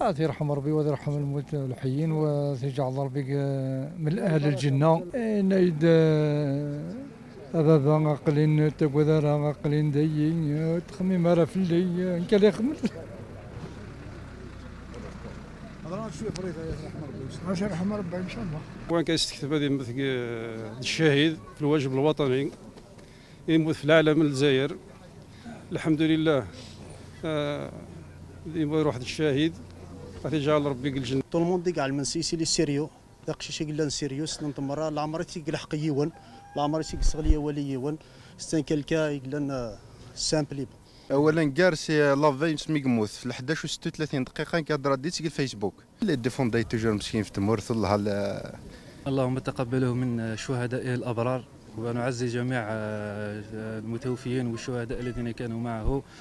آه يرحم ربي ويرحم الموت الحيين ويجعل ربي من أهل الجنة. نايد آه، أبابا عقلين تقوذر عقلين دي تخميم راه في اللي كان يخمم هضرنا شوية فريضه يا رحمه ربي. ربي إن شاء الله. وين كيستكتب هذه مثل الشهيد في الواجب الوطني. يموت في العالم الجزائر. الحمد لله. آه، واحد الشهيد غادي يجعل ربي الجنة. طول الموند كاع المنسيسي لي سيريو داك شي قلنا سيريوس نتمرا لا عمري تيك لحق يون لا عمري تيك صغلي ولي يون ستان كالكا يقلنا سامبلي اولا كار سي لافي سمي في 11 و 36 دقيقة كيهضر دي تيك الفيسبوك اللي ديفونداي توجور مسكين في تمورث الله ال- اللهم تقبله من شهدائه الأبرار. ونعزي جميع المتوفيين والشهداء الذين كانوا معه.